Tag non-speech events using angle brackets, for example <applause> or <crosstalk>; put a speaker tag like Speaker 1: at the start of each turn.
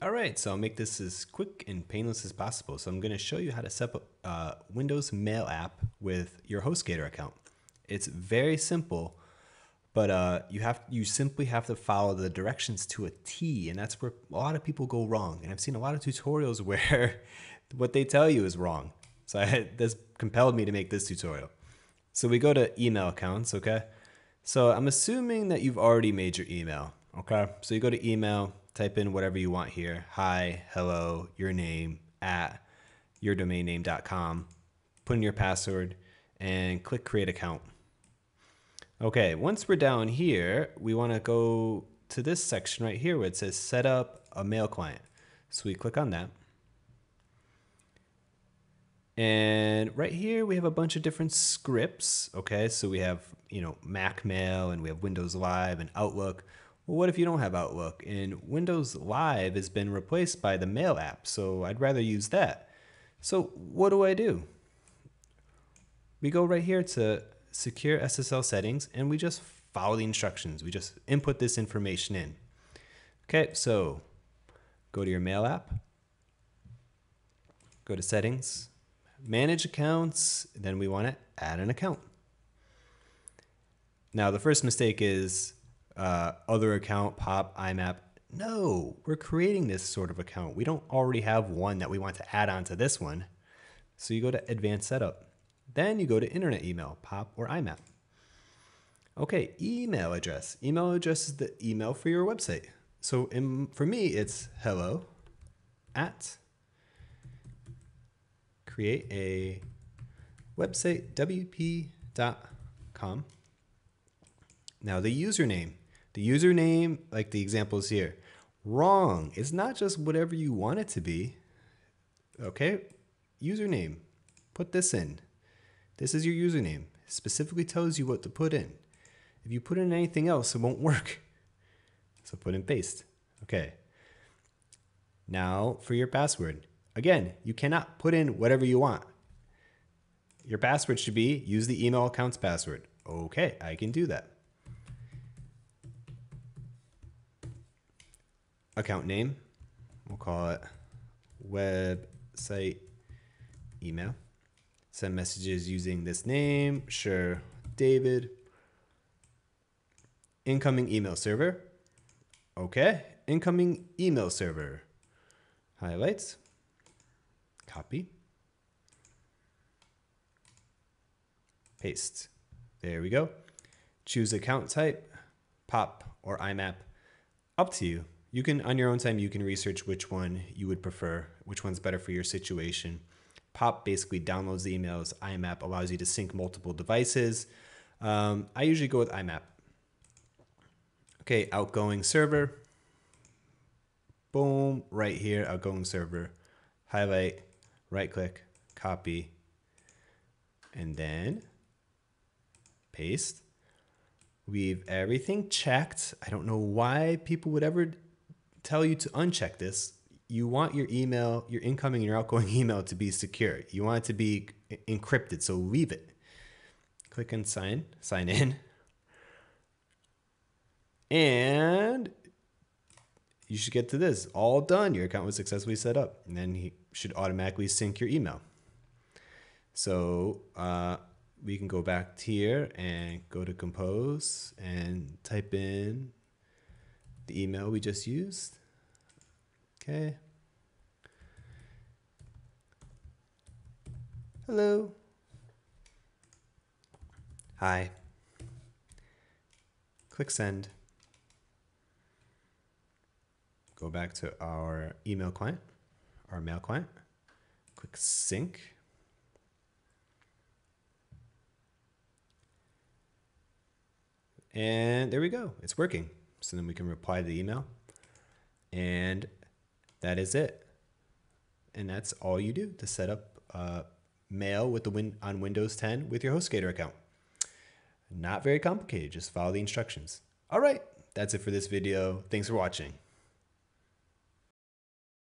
Speaker 1: All right, so I'll make this as quick and painless as possible. So I'm going to show you how to set up a Windows Mail app with your HostGator account. It's very simple, but uh, you have you simply have to follow the directions to a T, and that's where a lot of people go wrong. And I've seen a lot of tutorials <laughs> where what they tell you is wrong. So I this compelled me to make this tutorial. So we go to email accounts, okay? So I'm assuming that you've already made your email, okay? So you go to email, type in whatever you want here. Hi, hello, your name, at your domain yourdomainname.com. Put in your password and click create account. Okay, once we're down here, we want to go to this section right here where it says set up a mail client. So we click on that. And right here, we have a bunch of different scripts. Okay, so we have, you know, Mac Mail and we have Windows Live and Outlook. Well, what if you don't have Outlook? And Windows Live has been replaced by the Mail app, so I'd rather use that. So what do I do? We go right here to Secure SSL Settings, and we just follow the instructions. We just input this information in. Okay, so go to your Mail app, go to Settings, Manage Accounts, then we want to add an account. Now, the first mistake is uh, other account, pop, IMAP. No, we're creating this sort of account. We don't already have one that we want to add on to this one. So you go to advanced setup. Then you go to internet email, pop or IMAP. Okay, email address. Email address is the email for your website. So in, for me, it's hello at create a website wp.com. Now the username. The username, like the examples here, wrong. It's not just whatever you want it to be. Okay, username. Put this in. This is your username. It specifically tells you what to put in. If you put in anything else, it won't work. <laughs> So put in paste. Okay. Now for your password. Again, you cannot put in whatever you want. Your password should be use the email account's password. Okay, I can do that. Account name. We'll call it website email. Send messages using this name. Sure, David. Incoming email server. Okay, incoming email server. Highlights. Copy. Paste. There we go. Choose account type, POP or IMAP. Up to you you can on your own time you can research which one you would prefer which one's better for your situation. Pop basically downloads the emails. Imap allows you to sync multiple devices. Um, i usually go with imap okay outgoing server. Boom right here outgoing server. Highlight right click copy and then paste. We've everything checked. I don't know why people would ever tell you to uncheck this. You want your email, your incoming and your outgoing <laughs> email to be secure. You want it to be encrypted, so leave it. Click and sign, sign in. And you should get to this. All done. Your account was successfully set up. And then he should automatically sync your email. So uh, we can go back here and go to compose and type in the email we just used. Okay. Hello. Hi. Click send. Go back to our email client, our mail client. Click sync. And there we go. It's working. So then we can reply to the email. And that is it. And that's all you do to set up uh, mail with the win on Windows 10 with your HostGator account. Not very complicated, just follow the instructions. All right, that's it for this video. Thanks for watching.